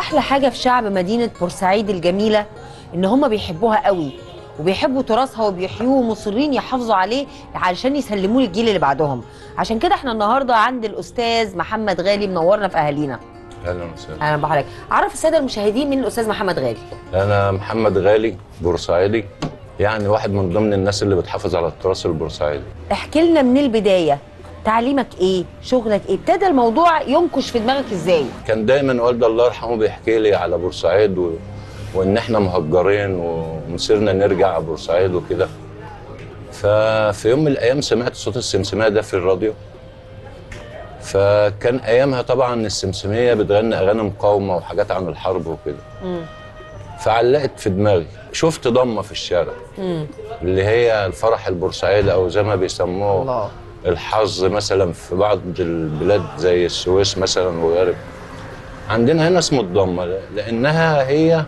أحلى حاجة في شعب مدينة بورسعيد الجميلة إن هم بيحبوها قوي وبيحبوا تراثها وبيحيوه ومصرين يحافظوا عليه علشان يسلموه للجيل اللي بعدهم. عشان كده إحنا النهارده عند الأستاذ محمد غالي منورنا في أهالينا. أهلا وسهلا. أهلا بحضرتك. عرف السادة المشاهدين مين الأستاذ محمد غالي؟ أنا محمد غالي بورسعيدي يعني واحد من ضمن الناس اللي بتحافظ على التراث البورسعيدي. احكي لنا من البداية. تعليمك إيه؟ شغلك إيه؟ ابتدى الموضوع ينكش في دماغك إزاي؟ كان دايما والدي الله يرحمه بيحكي لي على بورسعيد و... وإن إحنا مهجرين ومسيرنا نرجع بورسعيد وكده. ففي يوم من الأيام سمعت صوت السمسمية ده في الراديو. فكان أيامها طبعا السمسمية بتغني أغاني مقاومة وحاجات عن الحرب وكده. فعلقت في دماغي. شفت ضمة في الشارع. مم. اللي هي الفرح البورسعيدي أو زي ما بيسموه الله. الحظ مثلا في بعض البلاد زي السويس مثلا وغيره عندنا هنا اسمه الضمة لأنها هي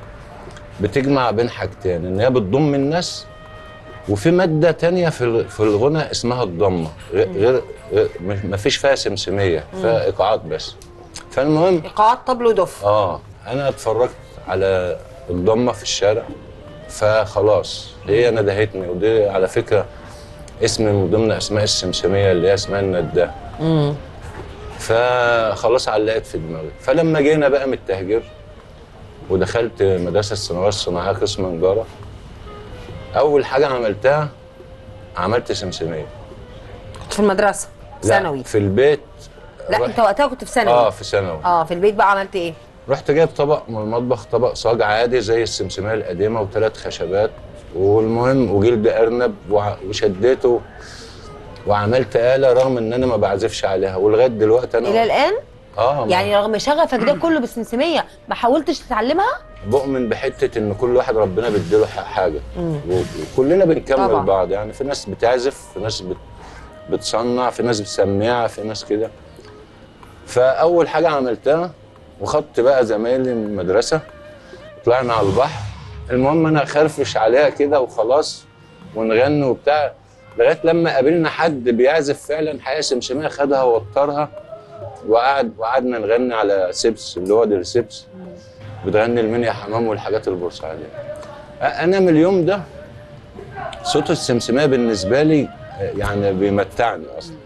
بتجمع بين حاجتين إن هي بتضم الناس وفي مادة تانية في في الغنى اسمها الضمة غير ما فيش فيها سمسمية فيها إيقاعات بس. فالمهم إيقاعات طبل ودف. آه أنا اتفرجت على الضمة في الشارع فخلاص هي ندهتني ودي على فكرة اسم من ضمن أسماء السمسميه اللي هي اسمها النداه. فخلاص علقت في دماغي. فلما جينا بقى من التهجير ودخلت مدرسة الثانويه الصناعيه قسم نجاره أول حاجة عملتها عملت سمسميه كنت في المدرسة؟ ثانوي. في البيت لا انت وقتها كنت في ثانوي. آه في ثانوي. آه في البيت بقى عملت إيه؟ رحت جايب طبق من المطبخ طبق صاج عادي زي السمسميه القديمة وثلاث خشبات. والمهم وجلد أرنب وشديته وعملت آلة رغم إن أنا ما بعزفش عليها. ولغاية دلوقتي أنا إلى الآن؟ آه ما- يعني رغم شغفك ده كله بالسمسمية ما حاولتش تتعلمها؟ بؤمن بحتة إن كل واحد ربنا بيديله حاجة. وكلنا بنكمل طبعا. بعض. يعني في ناس بتعزف في ناس بت... بتصنع في ناس بتسميها في ناس كده. فأول حاجة عملتها وخدت بقى زمايلي من المدرسة طلعنا على البحر. المهم أنا اخرفش عليها كده وخلاص ونغني وبتاع لغاية لما قابلنا حد بيعزف فعلا حقيقة سمسميه خدها ووترها وقعد وقعدنا نغني على سبس اللي هو دير سبس بتغني المنيا يا حمام والحاجات البورسعيديه أنا من اليوم ده صوت السمسميه بالنسبة لي يعني بيمتعني أصلا.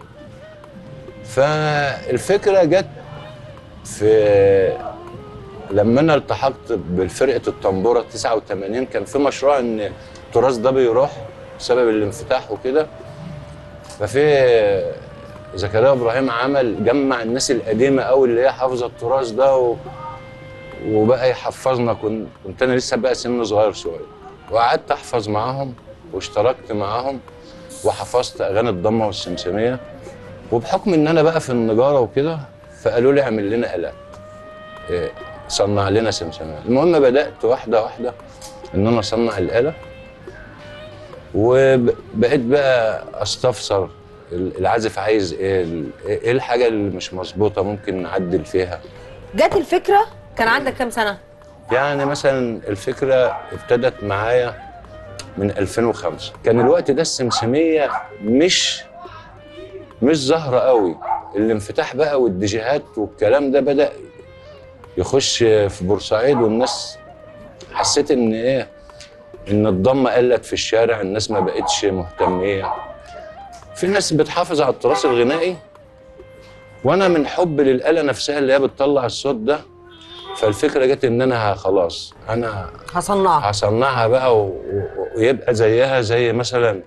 فالفكرة جت في لما أنا التحقت بالفرقة الطنبوره 89 كان في مشروع إن التراث ده بيروح بسبب الانفتاح وكده. ففي زكريا إبراهيم عمل جمع الناس القديمة قوي اللي هي حافظة التراث ده و... وبقى يحفظنا. كنت كنت أنا لسه بقى سن صغير شوية. وقعدت أحفظ معاهم واشتركت معاهم وحفظت أغاني الضمة والسمسميه وبحكم إن أنا بقى في النجارة وكده فقالوا لي اعمل لنا آلات. إيه، صنع لنا سمسميه المهم بدأت واحدة واحدة إن أنا أصنع الآلة وبقيت بقى أستفسر العازف عايز إيه إيه الحاجة اللي مش مظبوطة ممكن نعدل فيها؟ جت الفكرة؟ كان عندك كام سنة؟ يعني مثلا الفكرة ابتدت معايا من 2005 كان الوقت ده السمسمية مش مش ظاهرة قوي. الانفتاح بقى والديجيهات والكلام ده بدأ يخش في بورسعيد والناس حسيت إن إيه إن الضمه قلت في الشارع الناس ما بقتش مهتمية. في ناس بتحافظ على التراث الغنائي وأنا من حب للآلة نفسها اللي هي بتطلع الصوت ده. فالفكرة جت إن أنا خلاص أنا هصنعها هصنعها بقى و- ويبقى زيها زي مثلا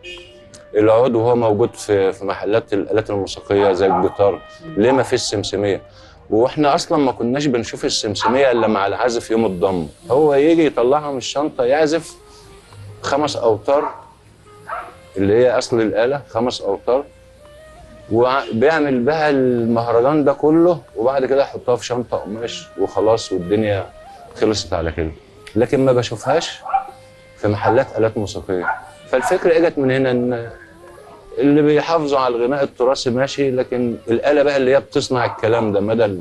العود وهو موجود في في محلات الآلات الموسيقية زي الجيتار. ليه ما فيش سمسمية؟ وإحنا أصلا ما كناش بنشوف السمسمية الا مع العازف يوم الضم. هو يجي يطلعها من الشنطة يعزف خمس أوتار اللي هي أصل الآلة خمس أوتار وبيعمل بقى المهرجان ده كله وبعد كده يحطها في شنطة قماش وخلاص والدنيا خلصت على كده. لكن ما بشوفهاش في محلات آلات موسيقية. فالفكرة إجت من هنا إن اللي بيحافظوا على الغناء التراثي ماشي لكن الآلة بقى اللي هي بتصنع الكلام ده مدى ال-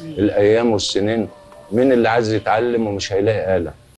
الأيام والسنين مين اللي عايز يتعلم ومش هيلاقي آلة؟